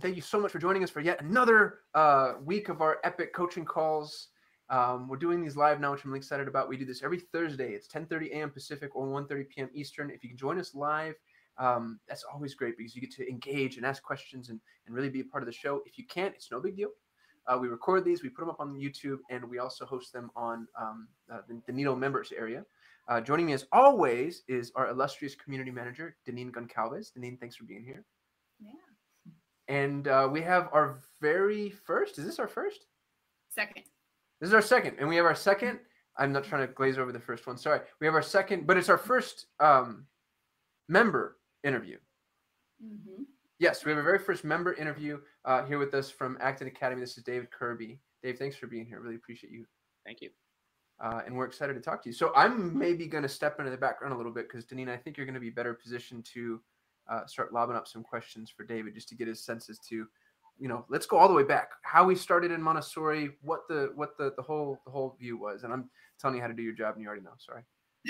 Thank you so much for joining us for yet another uh, week of our epic coaching calls. Um, we're doing these live now, which I'm really excited about. We do this every Thursday. It's 10:30 a.m. Pacific or 1:30 p.m. Eastern. If you can join us live, um, that's always great because you get to engage and ask questions and, and really be a part of the show. If you can't, it's no big deal. Uh, we record these, we put them up on YouTube, and we also host them on um, uh, the, the Nido members area. Uh, joining me as always is our illustrious community manager, Deneen Goncalves. Deneen, thanks for being here. Yeah. And uh, we have our very first. Is this our first? Second. This is our second, and we have our second. I'm not trying to glaze over the first one. Sorry, we have our second, but it's our first um, member interview. Mm-hmm. Yes, we have a very first member interview uh, here with us from Acton Academy. This is David Kirby. Dave, thanks for being here. Really appreciate you. Thank you. Uh, and we're excited to talk to you. So I'm maybe going to step into the background a little bit because Deneen, I think you're going to be better positioned to uh, start lobbing up some questions for David just to get his senses to, you know, let's go all the way back. How we started in Montessori, what the what the the whole the whole view was, and I'm telling you how to do your job, and you already know. Sorry.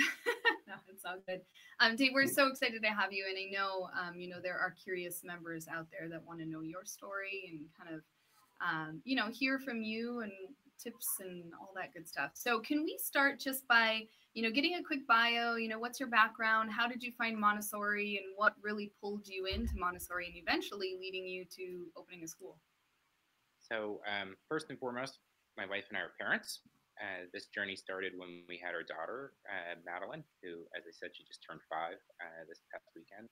no, it's all good. Um, Dave, we're so excited to have you, and I know, um, you know, there are curious members out there that want to know your story and kind of, um, you know, hear from you and tips and all that good stuff. So, can we start just by, you know, getting a quick bio? You know, what's your background? How did you find Montessori, and what really pulled you into Montessori, and eventually leading you to opening a school? So, um, first and foremost, my wife and I are parents. Uh, this journey started when we had our daughter, uh, Madeline, who, as I said, she just turned five uh, this past weekend.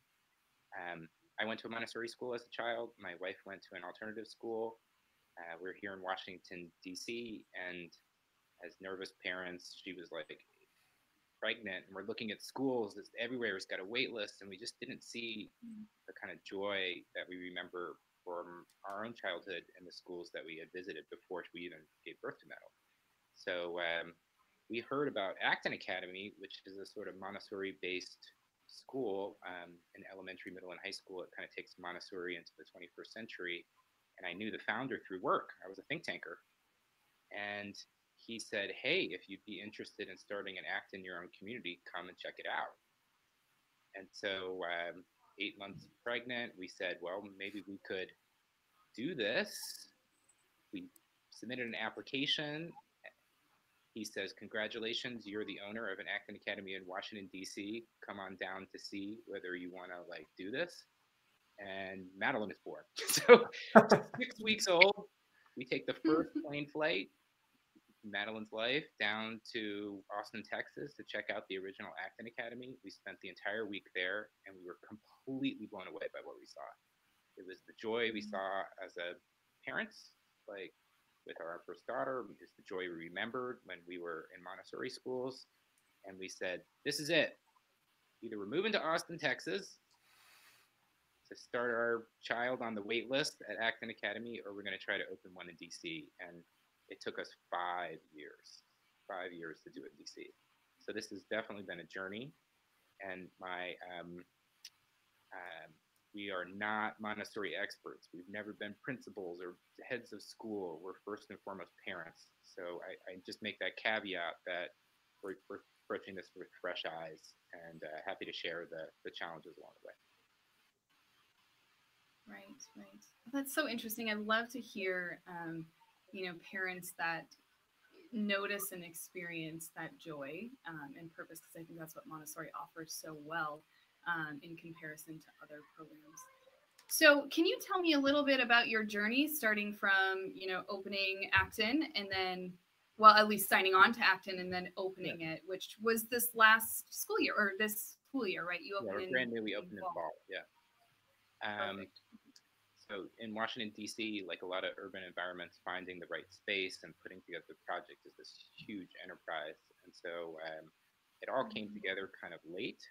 Um, I went to a Montessori school as a child. My wife went to an alternative school. Uh, we're here in Washington, D.C., and as nervous parents, she was like pregnant, and we're looking at schools that's everywhere has got a wait list, and we just didn't see the kind of joy that we remember from our own childhood and the schools that we had visited before we even gave birth to Madeline. So um, we heard about Acton Academy, which is a sort of Montessori-based school um, in elementary, middle, and high school. It kind of takes Montessori into the 21st century. And I knew the founder through work. I was a think tanker. And he said, hey, if you'd be interested in starting an Acton in your own community, come and check it out. And so, um, eight months pregnant, we said, well, maybe we could do this. We submitted an application he says, Congratulations, you're the owner of an Acton Academy in Washington, D.C. Come on down to see whether you want to like do this. And Madeline is born. so six weeks old. We take the first plane flight, Madeline's life, down to Austin, Texas to check out the original Acton Academy. We spent the entire week there and we were completely blown away by what we saw. It was the joy we mm. saw as a parents, like with our first daughter because the joy we remembered when we were in Montessori schools. And we said, this is it. Either we're moving to Austin, Texas to start our child on the wait list at Acton Academy, or we're going to try to open one in DC. And it took us five years, five years to do it in DC. So this has definitely been a journey. And my um, um, we are not Montessori experts. We've never been principals or heads of school. We're first and foremost parents. So I, I just make that caveat that we're, we're, approaching this with fresh eyes and uh, happy to share the, the challenges along the way. Right, right. That's so interesting. I'd love to hear, um, you know, parents that notice and experience that joy um, and purpose because I think that's what Montessori offers so well um, in comparison to other programs. So, can you tell me a little bit about your journey, starting from you know opening Acton and then, well, at least signing on to Acton and then opening yeah. it, which was this last school year or this school year, right? You opened yeah, brand new. We opened in fall. fall. Yeah. Um, so in Washington D.C., like a lot of urban environments, finding the right space and putting together the project is this huge enterprise, and so um, it all came mm-hmm. together kind of late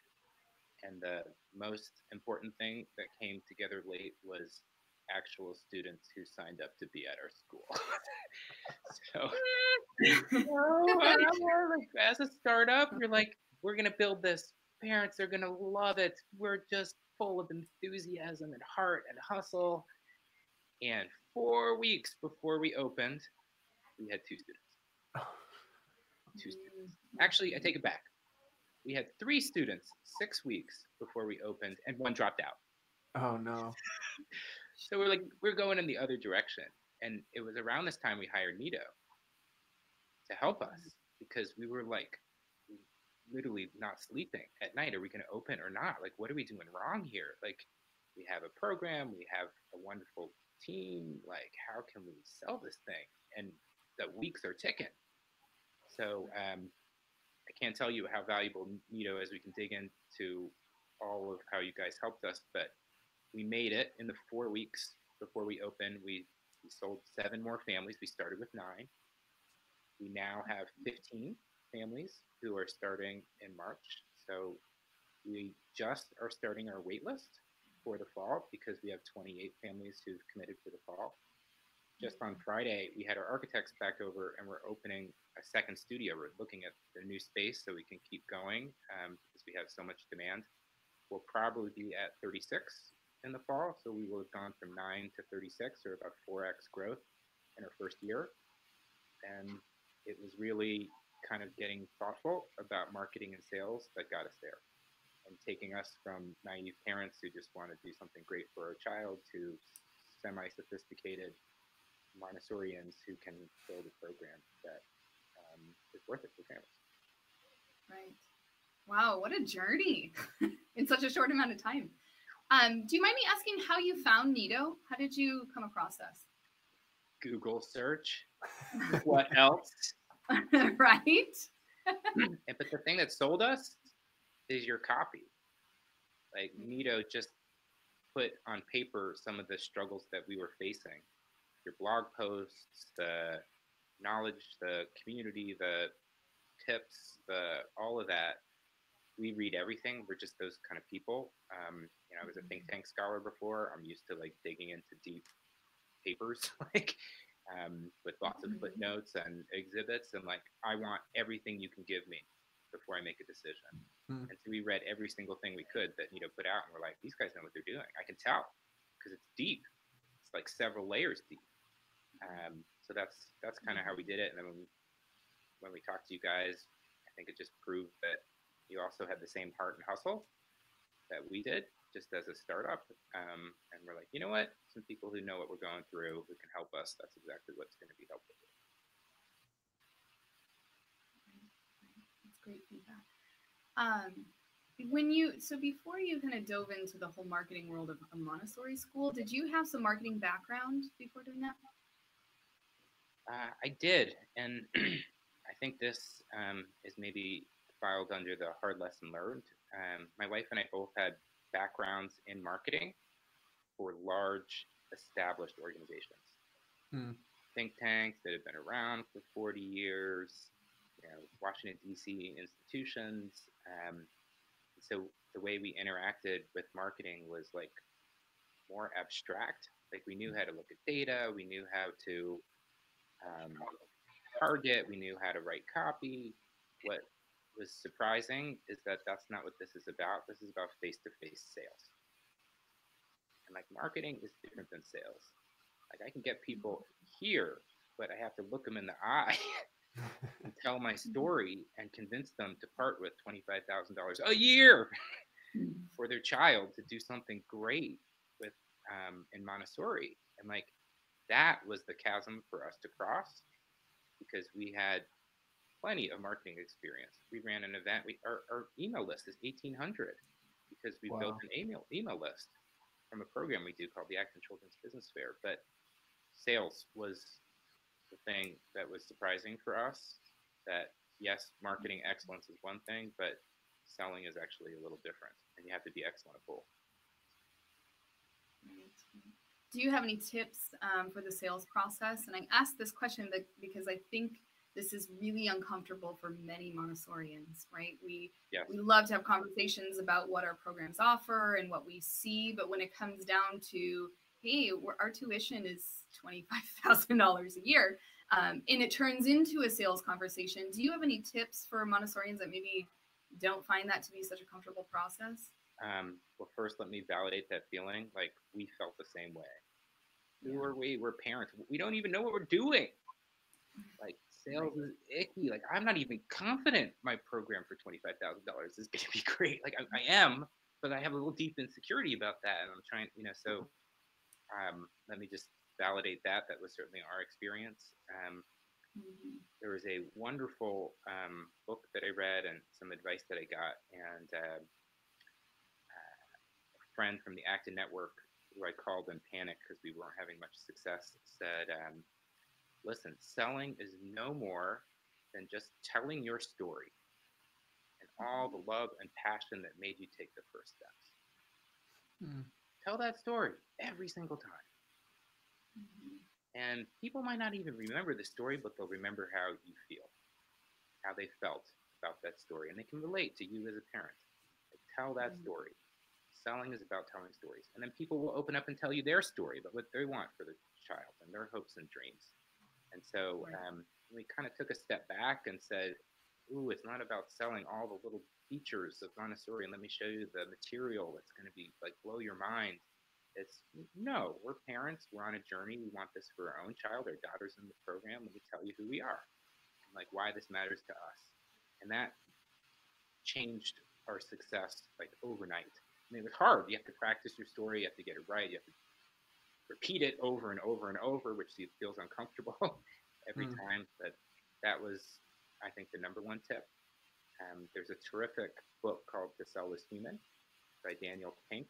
and the most important thing that came together late was actual students who signed up to be at our school. so, as a startup, you're like, we're going to build this. Parents are going to love it. We're just full of enthusiasm and heart and hustle. And four weeks before we opened, we had two students. Two students. Actually, I take it back we had three students six weeks before we opened, and one dropped out. Oh no. So we're like, we're going in the other direction. And it was around this time we hired Nido to help us mm-hmm. because we were like literally not sleeping at night. Are we going to open or not? Like, what are we doing wrong here? Like, we have a program, we have a wonderful team. Like, how can we sell this thing? And the weeks are ticking. So, um, I can't tell you how valuable Nido is. We can dig into all of how you guys helped us, but we made it in the four weeks before we opened. We, we sold seven more families. We started with nine. We now have 15 families who are starting in March. So we just are starting our wait list for the fall because we have 28 families who've committed for the fall. Just on Friday, we had our architects back over and we're opening a second studio. We're looking at the new space so we can keep going um, because we have so much demand. We'll probably be at 36 in the fall. So we will have gone from 9 to 36 or about 4x growth in our first year. And it was really kind of getting thoughtful about marketing and sales that got us there and taking us from naive parents who just want to do something great for our child to semi sophisticated Montessorians who can build a program that um, is worth it for families. Right. Wow, what a journey in such a short amount of time. Um, do you mind me asking how you found Nido? How did you come across us? Google search. what else? right? but the thing that sold us is your copy. Like Nido just put on paper some of the struggles that we were facing. Your blog posts, the knowledge, the community, the tips, the all of that we read everything. We're just those kind of people. Um, you know, I was a think mm-hmm. tank scholar before. I'm used to like digging into deep papers, like um, with lots of mm-hmm. footnotes and exhibits, and like I want everything you can give me before I make a decision. Mm-hmm. And so we read every single thing we could that you know put out, and we're like, these guys know what they're doing. I can tell because it's deep. It's like several layers deep. Um, so that's that's kind of how we did it. And then when we, when we talked to you guys, I think it just proved that you also had the same heart and hustle that we did just as a startup. Um, and we're like, you know what? Some people who know what we're going through who can help us. That's exactly what's going to be helpful. That's great feedback. Um, when you so before you kind of dove into the whole marketing world of a Montessori school, did you have some marketing background before doing that? Uh, I did, and I think this um, is maybe filed under the hard lesson learned. Um, my wife and I both had backgrounds in marketing for large established organizations, hmm. think tanks that have been around for 40 years, Washington D.C. institutions. Um, so the way we interacted with marketing was like more abstract. Like we knew how to look at data, we knew how to um, target, we knew how to write copy. What was surprising is that that's not what this is about. This is about face to face sales. And like marketing is different than sales. Like I can get people here, but I have to look them in the eye and tell my story and convince them to part with $25,000 a year for their child to do something great with um, in Montessori. And like that was the chasm for us to cross because we had plenty of marketing experience. We ran an event. We our, our email list is 1,800 because we wow. built an email email list from a program we do called the Acton Children's Business Fair. But sales was the thing that was surprising for us. That yes, marketing excellence is one thing, but selling is actually a little different, and you have to be excellent at both. Do you have any tips um, for the sales process? And I asked this question because I think this is really uncomfortable for many Montessorians, right? We yes. we love to have conversations about what our programs offer and what we see, but when it comes down to hey, our tuition is twenty five thousand dollars a year, um, and it turns into a sales conversation. Do you have any tips for Montessorians that maybe don't find that to be such a comfortable process? Um, well, first, let me validate that feeling. Like we felt the same way. Who are we? We're parents. We don't even know what we're doing. Like sales is icky. Like I'm not even confident my program for twenty five thousand dollars is going to be great. Like I, I, am, but I have a little deep insecurity about that, and I'm trying, you know. So um, let me just validate that. That was certainly our experience. Um, Mhm. there was a wonderful um, book that I read and some advice that I got, and uh, uh, a friend from the Acton Network, who I called in panic because we weren't having much success, said, um, "Listen, selling is no more than just telling your story and all the love and passion that made you take the first steps. Hmm. Tell that story every single time." Mhm. And people might not even remember the story, but they'll remember how you feel, how they felt about that story, and they can relate to you as a parent. Like, tell that Mhm. story. Selling is about telling stories, and then people will open up and tell you their story, but what they want for the child and their hopes and dreams. And so Right. um, we kind of took a step back and said, "Ooh, it's not about selling all the little features of Montessori, and let me show you the material that's going to be like blow your mind." It's no, we're parents. We're on a journey. We want this for our own child. Our daughter's in the program. Let me tell you who we are, and like why this matters to us. And that changed our success like overnight. I mean, it was hard. You have to practice your story. You have to get it right. You have to repeat it over and over and over, which feels uncomfortable every Mm. time. But that was, I think, the number one tip. Um, there's a terrific book called To Sell is Human by Daniel Pink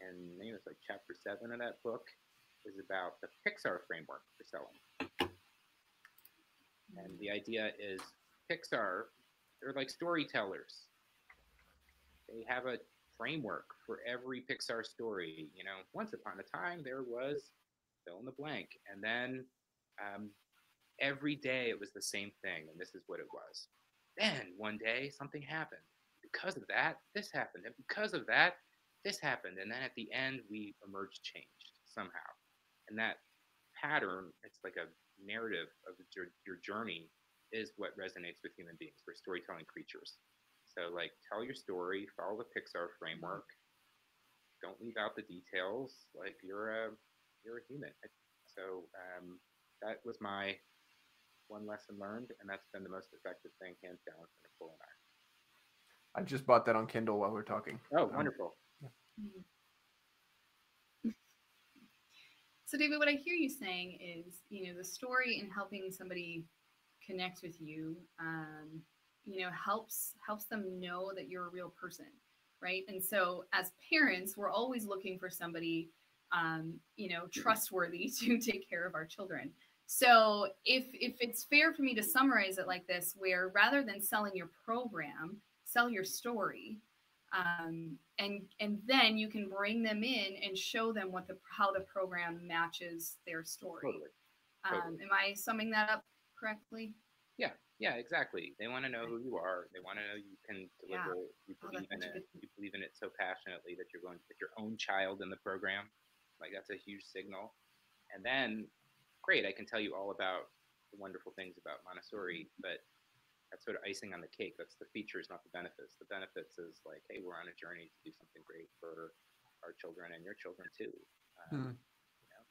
and I think it's like chapter seven of that book is about the Pixar framework for selling. And the idea is Pixar, they're like storytellers. They have a framework for every Pixar story. You know, once upon a time there was fill in the blank, and then um, every day it was the same thing, and this is what it was. Then one day something happened. Because of that, this happened, and because of that, this happened, and then at the end we emerged changed somehow, and that pattern, it's like a narrative of your, your journey, is what resonates with human beings. We're storytelling creatures. So like tell your story, follow the Pixar framework. Don't leave out the details. Like you're a you're a human. So um, that was my one lesson learned, and that's been the most effective thing, hands down, for Nicole and I. I just bought that on Kindle while we are talking. Oh, Um, wonderful! So, David, what I hear you saying is, you know, the story in helping somebody connect with you, um, you know, helps helps them know that you're a real person, right? And so, as parents, we're always looking for somebody, um, you know, trustworthy to take care of our children. So, if if it's fair for me to summarize it like this, where rather than selling your program, sell your story, um, and and then you can bring them in and show them what the how the program matches their story. Totally. Um, totally. am I summing that up correctly? Yeah, yeah, exactly. They want to know who you are. They want to know you can Yeah. deliver. You Oh, believe that's in it. You believe in it so passionately that you're going to put your own child in the program. Like that's a huge signal. And then, great, I can tell you all about the wonderful things about Montessori, but that's sort of icing on the cake. That's the features, not the benefits. The benefits is like, hey, we're on a journey to do something great for our children and your children too. Um, Hmm. you know?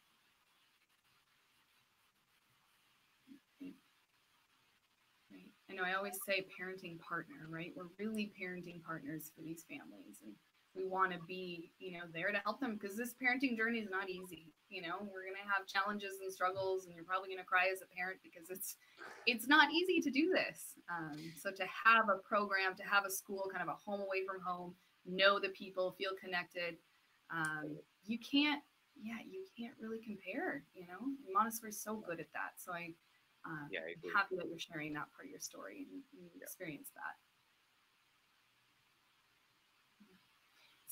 Right. I know I always say parenting partner, right? We're really parenting partners for these families and we want to be, you know, there to help them because this parenting journey is not easy. You know, we're going to have challenges and struggles and you're probably going to cry as a parent because it's it's not easy to do this. Um, so to have a program, to have a school, kind of a home away from home, know the people, feel connected, um, you can't yeah, you can't really compare, you know. Montessori's so good at that. So I um, Yeah, I I'm happy that you're sharing that part of your story and, and Yeah. experience that.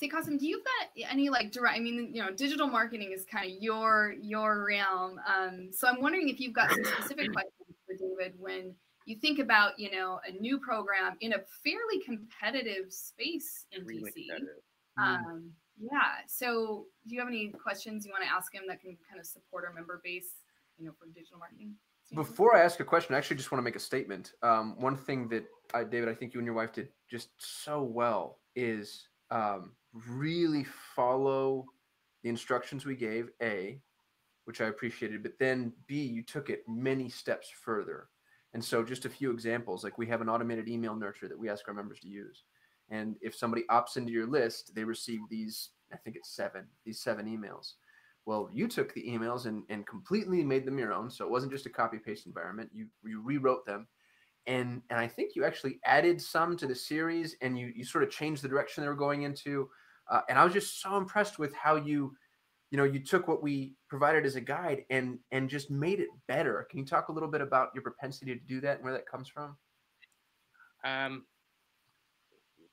See, Kasim, do you've got any like direct? I mean, you know, digital marketing is kind of your your realm. Um, so I'm wondering if you've got some specific questions for David when you think about, you know, a new program in a fairly competitive space in Really DC. Um, yeah. So, do you have any questions you want to ask him that can kind of support our member base, you know, for digital marketing? Before I ask a question, I actually just want to make a statement. Um, one thing that I, David, I think you and your wife did just so well is um, really follow the instructions we gave. A, which I appreciated, but then B, you took it many steps further. And so, just a few examples like we have an automated email nurture that we ask our members to use. And if somebody opts into your list, they receive these, I think it's seven, these seven emails. Well, you took the emails and, and completely made them your own. So it wasn't just a copy paste environment. You you rewrote them. And and I think you actually added some to the series and you you sort of changed the direction they were going into. Uh, and I was just so impressed with how you you know you took what we provided as a guide and and just made it better. Can you talk a little bit about your propensity to do that and where that comes from? Um,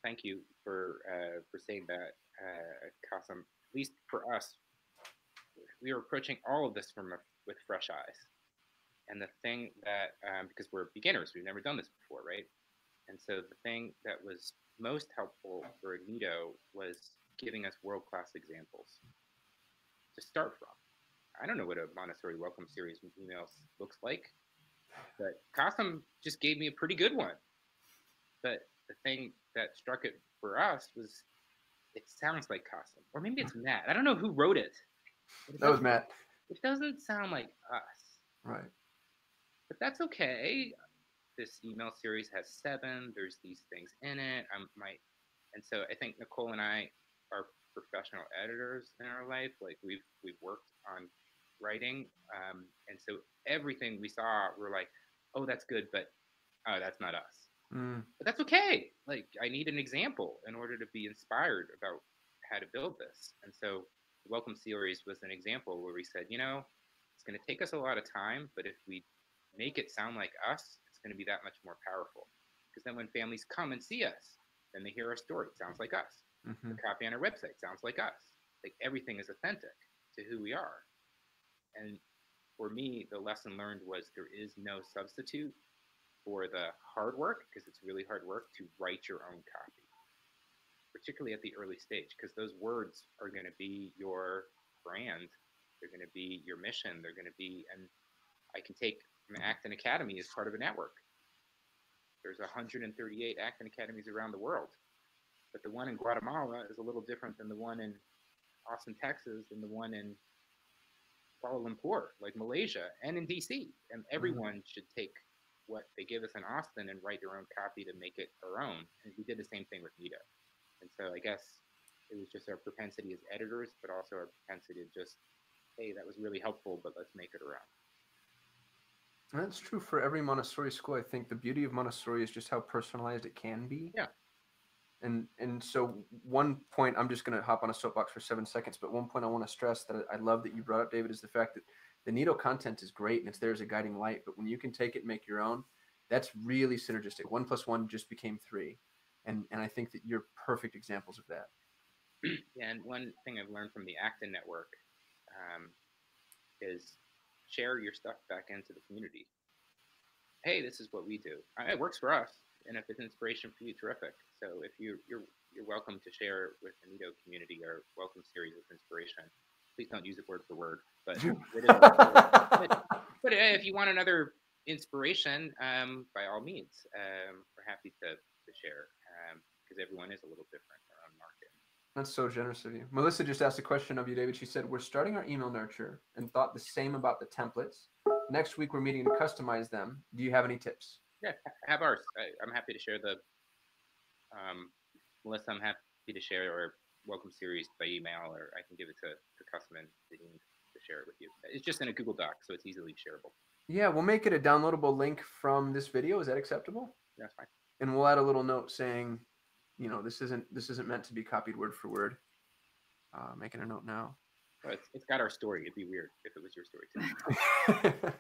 thank you for uh, for saying that, uh, Kasim. At least for us, we are approaching all of this from a, with fresh eyes. And the thing that, um, because we're beginners, we've never done this before, right? And so the thing that was most helpful for Nido was giving us world class examples to start from. I don't know what a Montessori welcome series emails looks like, but Kasim just gave me a pretty good one. But the thing that struck it for us was it sounds like Kasim, or maybe it's Matt. I don't know who wrote it. it that was Matt. It doesn't sound like us. Right. But that's okay. This email series has seven. There's these things in it. I might, and so I think Nicole and I are professional editors in our life. Like we've we've worked on writing, um, and so everything we saw, we're like, oh, that's good, but oh, that's not us. Mm. But that's okay. Like I need an example in order to be inspired about how to build this. And so the Welcome series was an example where we said, you know, it's going to take us a lot of time, but if we make it sound like us, it's going to be that much more powerful. Because then when families come and see us, then they hear our story. It sounds like us. Mm-hmm. The copy on our website sounds like us. Like everything is authentic to who we are. And for me, the lesson learned was there is no substitute for the hard work, because it's really hard work to write your own copy, particularly at the early stage, because those words are going to be your brand. They're going to be your mission. They're going to be, and I can take Acton Academy is part of a network. There's 138 Acton Academies around the world, but the one in Guatemala is a little different than the one in Austin, Texas, and the one in Kuala Lumpur, like Malaysia, and in DC. And mm-hmm. everyone mm-hmm. should take what they give us in Austin and write their own copy to make it our own. And we did the same thing with Nido. And so I guess it was just our propensity as editors, but also our propensity to just, hey, that was really helpful, but let's make it That's true for every Montessori school. I think the beauty of Montessori is just how personalized it can be. Yeah. And and so one point I'm just going to hop on a soapbox for seven seconds, but one point I want to stress that I love that you brought up, David, is the fact that the Nido content is great and it's there as a guiding light, but when you can take it and make your own, that's really synergistic. One plus one just became three. And and I think that you're perfect examples of that. Yeah, and one thing I've learned from the Acton network um, is share your stuff back into the community. Hey, this is what we do. It works for us, and if it's inspiration for you, terrific. So if you you're you're welcome to share with the Nido community our welcome series of inspiration please don't use it word for word, but, but, but if you want another inspiration, um, by all means, um, we're happy to, to share because um, everyone is a little different in our own market. That's so generous of you. Melissa just asked a question of you, David. She said, We're starting our email nurture and thought the same about the templates. Next week, we're meeting to customize them. Do you have any tips? Yeah, have ours. I, am happy to share the. Um, Melissa, I'm happy to share, our welcome series by email, or I can give it to, to Kasim and to share it with you. It's just in a Google Doc, so it's easily shareable. Yeah, we'll make it a downloadable link from this video. Is that acceptable? That's fine. And we'll add a little note saying, you know, this isn't this isn't meant to be copied word for word. Uh, making a note now. Well, it's, it's got our story. It'd be weird if it was your story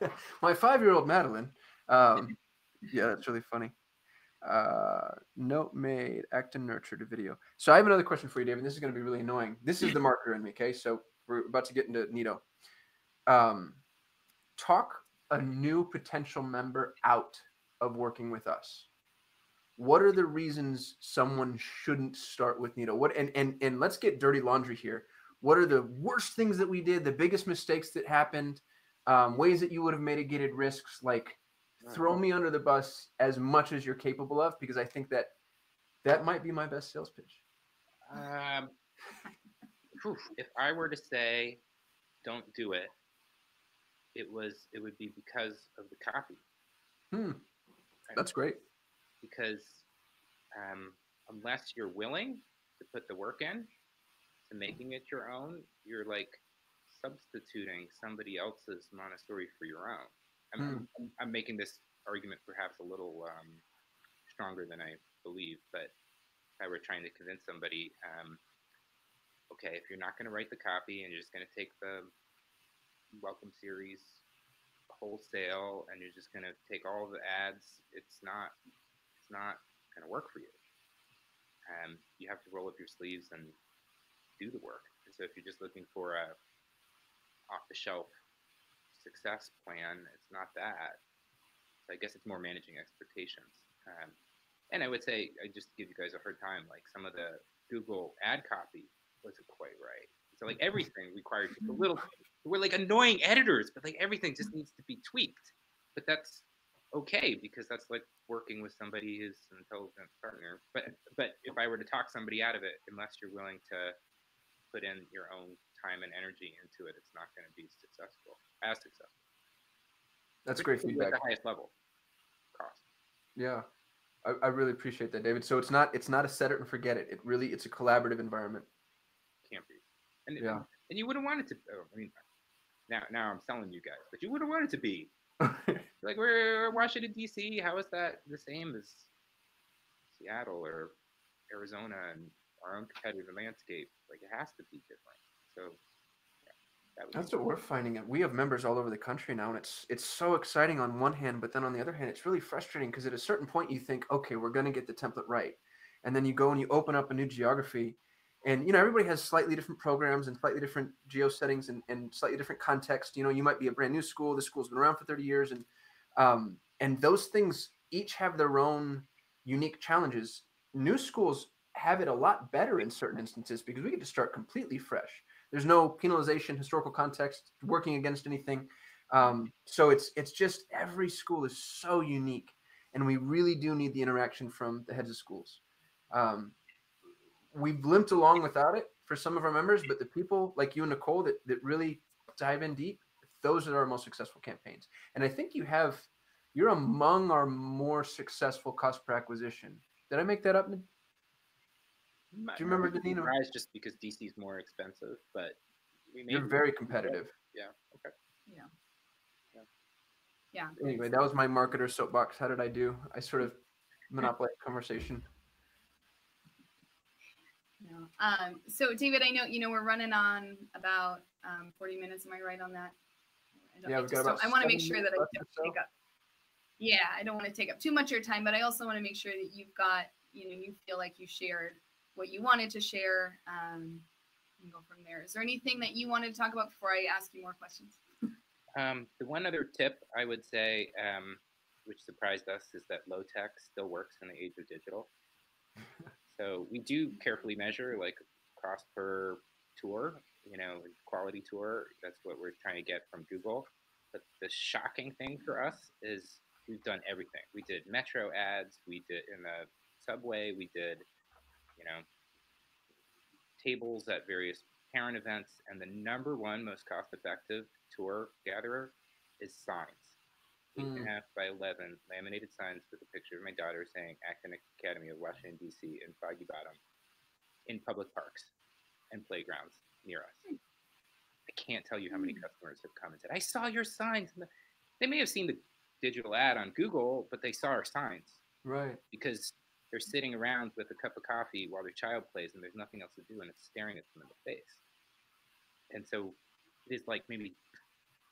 too. My five-year-old Madeline. Um, yeah, that's really funny uh, note made, Acton nurture to video. So I have another question for you, David. This is going to be really annoying. This is the marker in me. Okay, so we're about to get into Nido. Um, talk a new potential member out of working with us. What are the reasons someone shouldn't start with Nido? What and and and let's get dirty laundry here. What are the worst things that we did? The biggest mistakes that happened? Um, ways that you would have mitigated risks? Like throw me under the bus as much as you're capable of because I think that that might be my best sales pitch. Um, if I were to say, don't do it, it was it would be because of the copy. Hmm. That's great. Because um, unless you're willing to put the work in to making it your own, you're like substituting somebody else's Montessori for your own. I'm, Hmm. I'm, I'm making this argument perhaps a little um, stronger than I believe, but if I were trying to convince somebody, um, okay, if you're not going to write the copy and you're just going to take the welcome series wholesale and you're just going to take all the ads, it's not not going to work for you. Um, you have to roll up your sleeves and do the work. And so if you're just looking for a off the shelf success plan, it's not that. So I guess it's more managing expectations. Um, and I would say, I just give you guys a hard time. Like some of the Google ad copy wasn't quite right. So like everything required just a little. We're like annoying editors, but like everything just needs to be tweaked. But that's okay because that's like working with somebody who's an intelligent partner. But but if I were to talk somebody out of it, unless you're willing to put in your own time and energy into it, it's not going to be successful as successful. That's great feedback. At the highest level cost. Yeah. I, I really appreciate that, David. So it's not it's not a set it and forget it. It really it's a collaborative environment. Can't be. And it- Yeah. and you wouldn't want it to. Oh, I mean, now now I'm selling you guys, but you wouldn't want it to be like we're Washington D.C. How is that the same as Seattle or Arizona and our own competitive landscape? Like it has to be different. So yeah, that would That's what we're finding. It. We have members all over the country now, and it's it's so exciting on one hand, but then on the other hand, it's really frustrating because at a certain point you think, okay, we're going to get the template right, and then you go and you open up a new geography, and you know everybody has slightly different programs and slightly different geo settings and, and slightly different context. You know, you might be a brand new school. The school's been around for thirty years, and um, and those things each have their own unique challenges. New schools have it a lot better in certain instances because we get to start completely fresh. There's no penalization, historical context, working against anything. Um, so it's it's just every school is so unique, and we really do need the interaction from the heads of schools. Um, we've limped along without it for some of our members, but the people like you and Nicole that that really dive in deep, those are our most successful campaigns. And I think you have you're among our more successful cost per acquisition. Did I make that up? Do you remember might be the Nino? surprised just because DC is more expensive, but we may You're very competitive. Yeah. Okay. Yeah. Yeah. yeah. Anyway, that was my marketer soapbox. How did I do? I sort of monopolized the conversation. No. Um, so David, I know you know we're running on about um, 40 minutes. Am I right on that? I Yeah, I just got about don't- I want to make sure that I don't take up. Yeah, I don't want to take up too much of your time, but I also want to make sure that you've got you know you feel like you shared what you wanted to share. Um, and go from there. Is there anything that you wanted to talk about before I ask you more questions? Um, the one other tip I would say, um, which surprised us, is that low tech still works in the age of digital. so we do carefully measure like cost per tour, you know, quality tour. That's what we're trying to get from Google. But the shocking thing for us is we've done everything. We did metro ads, we did in the subway, we did, you know, tables at various parent events, and the number one most cost-effective tour gatherer is signs. Eight and a Mm. half by eleven laminated signs with a picture of my daughter saying Acton Academy of Washington D.C. in Foggy Bottom, in public parks and playgrounds near us. Hmm. I can't tell you how many hmm. customers have come and said, "I saw your signs." They may have seen the digital ad on Google, but they saw our signs Right. because they're sitting around with a cup of coffee while their child plays and there's nothing else to do and it's staring at them in the face. And so it is like maybe,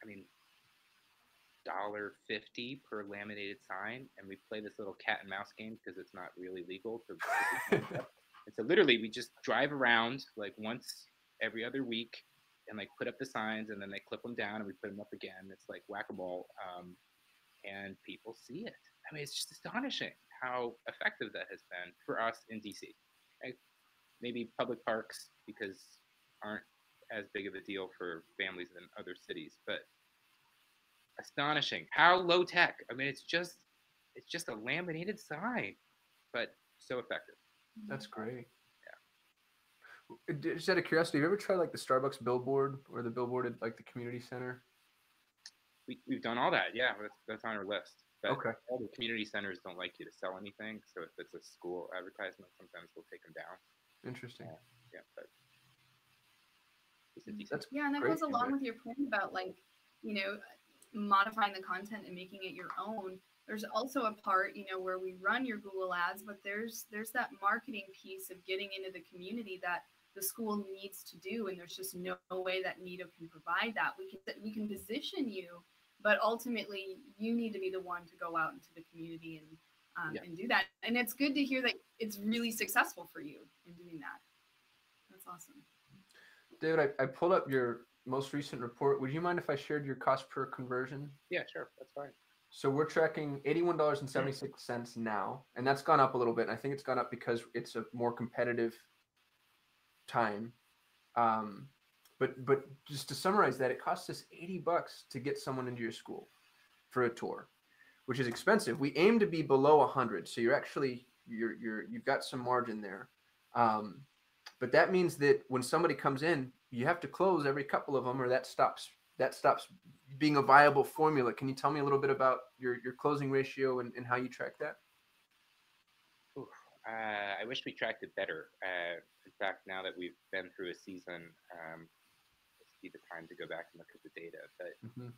I mean, dollar fifty per laminated sign, and we play this little cat and mouse game because it's not really legal to. and so literally, we just drive around like once every other week, and like put up the signs, and then they clip them down, and we put them up again. It's like whack a mole, um, and people see it. I mean, it's just astonishing how effective that has been for us in DC. Maybe public parks because aren't as big of a deal for families than other cities, but astonishing how low tech. I mean, it's just it's just a laminated sign, but so effective. That's great. Yeah. Just out of curiosity, have you ever tried like the Starbucks billboard or the billboard at like the community center? We, we've done all that. Yeah, that's, that's on our list. But Okay. all the community centers don't like you to sell anything. So if it's a school advertisement, sometimes we'll take them down. Interesting. Yeah, but Decent, decent. That's Yeah, and that goes along with your point about like, you know, modifying the content and making it your own. There's also a part, you know, where we run your Google ads, but there's there's that marketing piece of getting into the community that the school needs to do, and there's just no way that Nido can provide that. We can we can position you, but ultimately you need to be the one to go out into the community and um, Yeah. and do that. And it's good to hear that it's really successful for you in doing that. That's awesome. David, I, I pulled up your most recent report. Would you mind if I shared your cost per conversion? Yeah, sure, that's fine. So we're tracking eighty-one dollars and seventy-six cents now, and that's gone up a little bit. And I think it's gone up because it's a more competitive time. Um, but but just to summarize that, it costs us eighty bucks to get someone into your school for a tour, which is expensive. We aim to be below a hundred, so you're actually you're you're you've got some margin there. Um, but that means that when somebody comes in, you have to close every couple of them, or that stops that stops being a viable formula. Can you tell me a little bit about your your closing ratio and, and how you track that? Uh, I wish we tracked it better. Uh, in fact, now that we've been through a season, um, would be the time to go back and look at the data. But Mhm.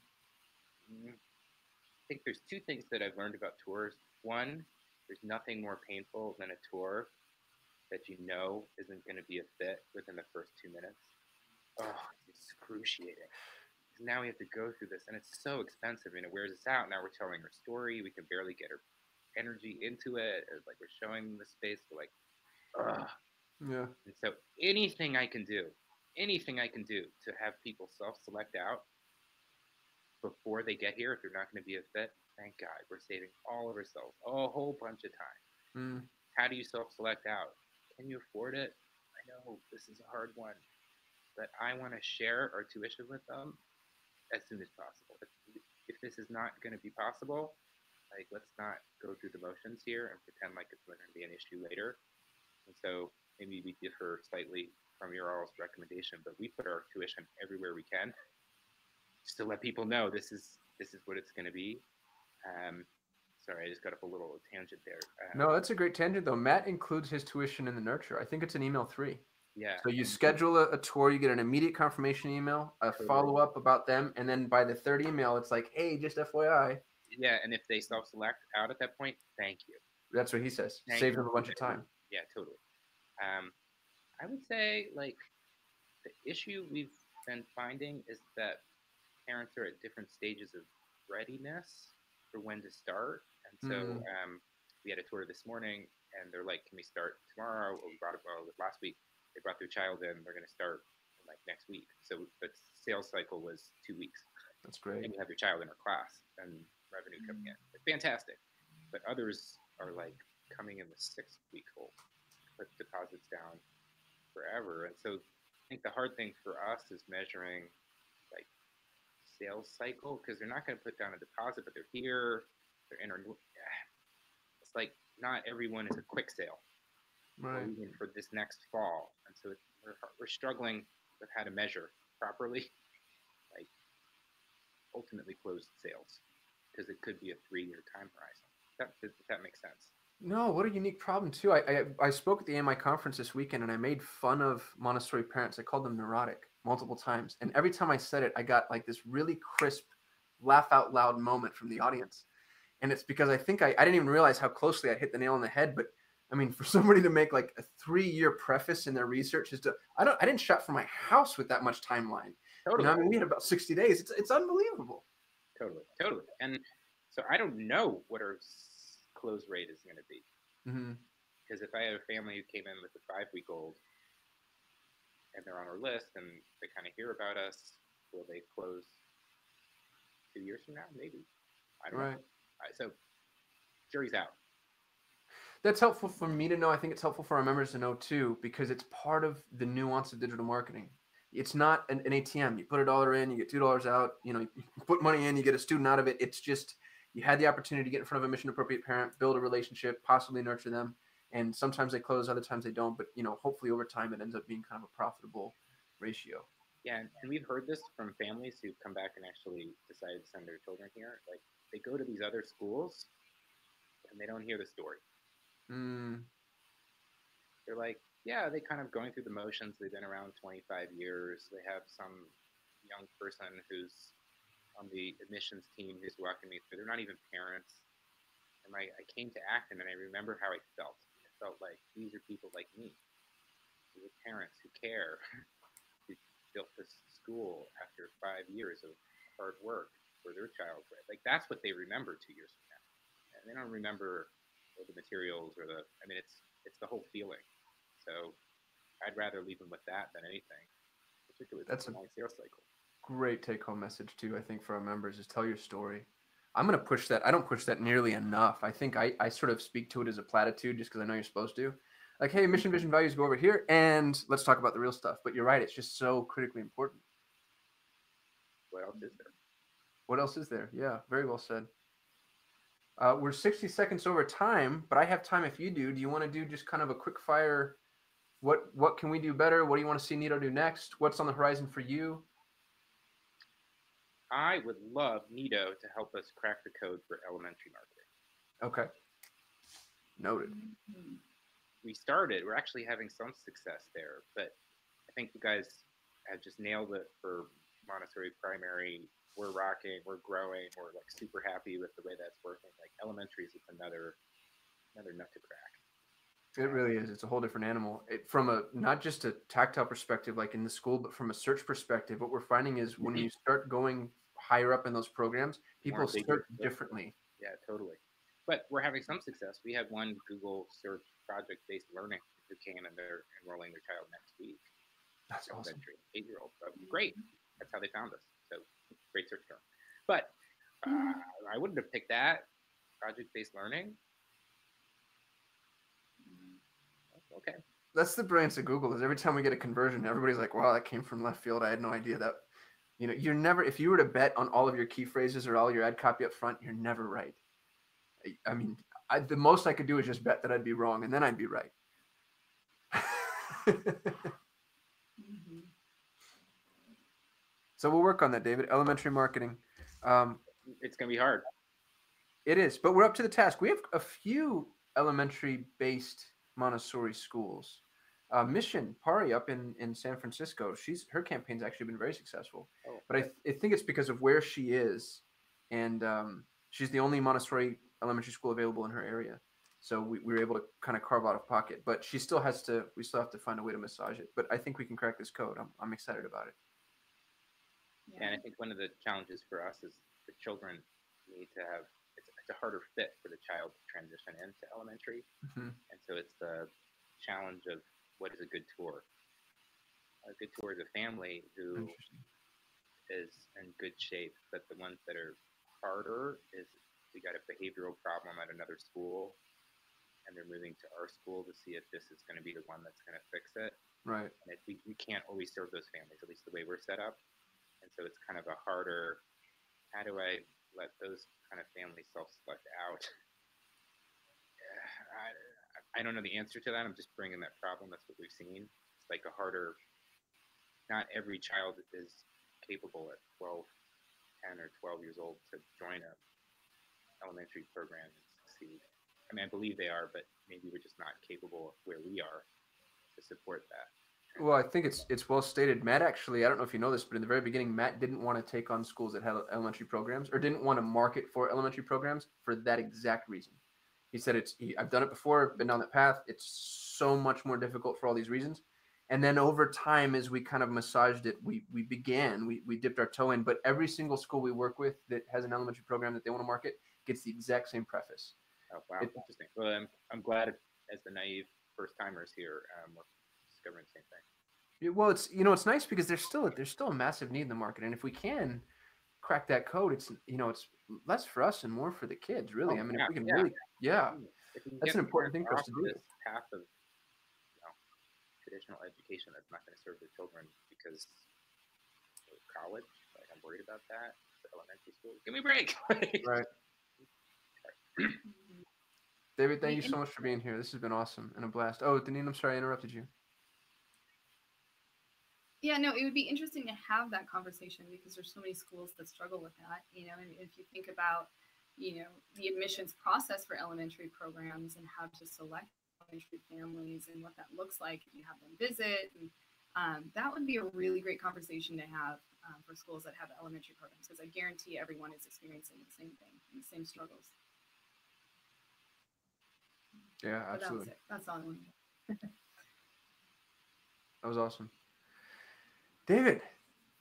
mm, I think there's two things that I've learned about tours. One, there's nothing more painful than a tour that you know isn't going to be a fit within the first two minutes. Oh, it's excruciating. Now we have to go through this, and it's so expensive, and it wears us out. Now we're telling our story. We can barely get our energy into it. It's like we're showing them the space. We're like, ugh. Yeah. And so anything I can do, anything I can do to have people self-select out before they get here, if they're not going to be a fit, thank God, we're saving all of ourselves a whole bunch of time. Mm. How do you self-select out? Can you afford it? I know this is a hard one, but I want to share our tuition with them as soon as possible. If, if this is not going to be possible, like let's not go through the motions here and pretend like it's going to be an issue later. And so maybe we differ slightly from your all's recommendation, but we put our tuition everywhere we can, just to let people know this is this is what it's going to be. Um, sorry, I just got up a little tangent there. Um, No, that's a great tangent though. Matt includes his tuition in the nurture. I think it's an email three. yeah. So you schedule a, a tour, you get an immediate confirmation email, a Totally. follow up about them, and then by the third email, it's like, hey, just FYI. Yeah, and if they self-select out at that point, thank you. That's what he says. Thank them a bunch of time. Yeah, totally. Um, I would say like the issue we've been finding is that parents are at different stages of readiness for when to start, and so Mm. um, we had a tour this morning, and they're like, "Can we start tomorrow?" Or we brought it well, last week. They brought their child in. They're going to start like next week. So the sales cycle was two weeks That's great. and you have your child in our class and revenue coming in. It's fantastic. But others are like coming in the six week old, put deposits down forever. And so I think the hard thing for us is measuring like sales cycle because they're not going to put down a deposit, but they're here, they're in our, it's like not everyone is a quick sale Right. even for this next fall. And so we're, we're struggling with how to measure properly, like ultimately closed sales, because it could be a three-year time horizon. That, if that makes sense. No, what a unique problem too. I, I I spoke at the AMI conference this weekend and I made fun of Montessori parents. I called them neurotic multiple times, and every time I said it, I got like this really crisp, laugh out loud moment from the audience. And it's because I think I, I didn't even realize how closely I hit the nail on the head. But I mean, for somebody to make like a three year preface in their research is to I don't I didn't shop for my house with that much timeline. You Totally, know, I mean, we had about sixty days. It's it's unbelievable. Totally, totally. And so I don't know what our close rate is going to be. hmm Because if I had a family who came in with a five-week-old and they're on our list and they kind of hear about us, will they close two years from now? Maybe. I don't Right. know. Uh, so jury's out. That's helpful for me to know. I think it's helpful for our members to know too, because it's part of the nuance of digital marketing. It's not an, an ATM. You put a dollar in, you get two dollars out. You know, you put money in, you get a student out of it. It's just you had the opportunity to get in front of a mission appropriate parent, build a relationship, possibly nurture them. And sometimes they close, other times they don't. But you know, hopefully over time it ends up being kind of a profitable ratio. Yeah, and we've heard this from families who've come back and actually decided to send their children here. Like they go to these other schools and they don't hear the story. Mm, They're like, yeah, they kind of going through the motions. They've been around 25 years. They have some young person who's on the admissions team who's walking me through. They're not even parents. And I, I came to Acton and I remember how I felt. I felt like these are people like me. These are parents who care, who built this school after five years of hard work for their child. Like that's what they remember two years from now. And they don't remember the materials or the, I mean, it's, it's the whole feeling. So I'd rather leave them with that than anything, particularly That's a- long sales cycle. Great take home message too, I think, for our members is tell your story. I'm gonna push that. I don't push that nearly enough. I think I, I sort of speak to it as a platitude just because I know you're supposed to. Like, hey, mission, vision, values, go over here and let's talk about the real stuff. But you're right, it's just so critically important. What else is there? What else is there? Yeah, very well said. Uh, we're 60 seconds over time, but I have time if you do. Do you want to do just kind of a quick fire? What what can we do better? What do you want to see Nido do next? What's on the horizon for you? I would love Nido to help us crack the code for elementary marketing. Okay. Noted. Mhm. We started, we're actually having some success there, but I think you guys have just nailed it for Montessori primary. We're rocking, we're growing, we're like super happy with the way that's working. Like elementaries, it's another another nut to crack. It really is. It's a whole different animal. It, from a not just a tactile perspective, like in the school, but from a search perspective, what we're finding is when Mhm. you start going higher up in those programs, people search differently. Yeah, totally. But we're having some success. We had one Google search project based learning who came and they're enrolling their child next week. That's awesome. eight year old. Great. That's how they found us. So great search term. But uh, I wouldn't have picked that project based learning. Okay. That's the brilliance of Google. Is every time we get a conversion, everybody's like, "Wow, that came from left field. I had no idea that." You know, you're never. If you were to bet on all of your key phrases or all your ad copy up front, you're never right. I- I mean, I, the most I could do is just bet that I'd be wrong, and then I'd be right. Mhm. so we'll work on that, David. Elementary marketing. Um, It's going to be hard. It is, but we're up to the task. We have a few elementary based Montessori schools. Uh, Mission Pari up in, in San Francisco, she's her campaign's actually been very successful. Oh, But I, th- I think it's because of where she is, and um, she's the only Montessori elementary school available in her area. So we, we were able to kind of carve out of pocket. But she still has to. We still have to find a way to massage it. But I think we can crack this code. I'm, I'm excited about it. And I think one of the challenges for us is the children need to have, it's, a harder fit for the child to transition into elementary. Mhm. And so it's the challenge of what is a good tour? A good tour is a family who is in good shape, but the ones that are harder is we got a behavioral problem at another school and they're moving to our school to see if this is going to be the one that's going to fix it. Right. And it, we, we can't always serve those families, at least the way we're set up. And so it's kind of a harder, how do I let those kind of families self-select out? I, I don't know the answer to that. I'm just bringing that problem. That's what we've seen. It's like a harder, not every child is capable at 12, 10 or 12 years old to join a elementary program and succeed. I mean, I believe they are, but maybe we're just not capable of where we are to support that. Well, I think it's it's well stated. Matt actually, I don't know if you know this, but in the very beginning, Matt didn't want to take on schools that had elementary programs or didn't want to market for elementary programs for that exact reason. He said it's he, I've done it before, been down that path. It's so much more difficult for all these reasons. And then over time, as we kind of massaged it, we we began, we we dipped our toe in. But every single school we work with that has an elementary program that they want to market gets the exact same preface. Oh, wow, It- interesting. Well, I'm, I'm glad as the naive first timers here, um, we're discovering the same thing. Yeah, well, it's you know it's nice because there's still a, there's still a massive need in the market, and if we can crack that code, it's you know it's less for us and more for the kids. Really, Oh, I mean, yeah, if we can yeah. really, yeah, If we can That's an important thing for us to do. This path of you know, traditional education that's not going to serve the children because of college. Like I'm worried about that. Elementary school. Give me a break. right. David, thank you so much for being here. This has been awesome and a blast. Oh, Deneen, I'm sorry I interrupted you. Yeah, no, it would be interesting to have that conversation because there's so many schools that struggle with that, you know, and if you think about, you know, the admissions process for elementary programs and how to select elementary families and what that looks like if you have them visit. And um, that would be a really great conversation to have um, for schools that have elementary programs because I guarantee everyone is experiencing the same thing, and the same struggles. Yeah, that absolutely. it. That's all. That was awesome. David,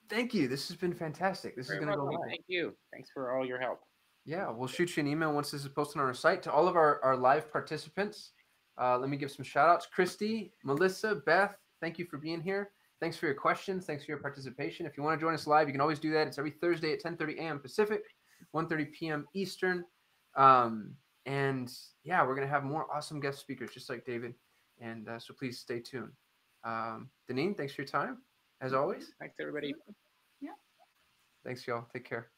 thank you. This has been fantastic. This Very is going to go live. Thank you. Thanks for all your help. Yeah, we'll shoot you an email once this is posted on our site. To all of our, our live participants, uh, let me give some shout outs. Christy, Melissa, Beth, thank you for being here. Thanks for your questions. Thanks for your participation. If you want to join us live, you can always do that. It's every Thursday at 10:30 a.m. Pacific, 1:30 p.m. Eastern. Um, and yeah, we're gonna have more awesome guest speakers, just like David. And uh, so please stay tuned. Um, Deneen, thanks for your time, as always. Thanks, everybody. Yeah. Thanks, y'all. Take care.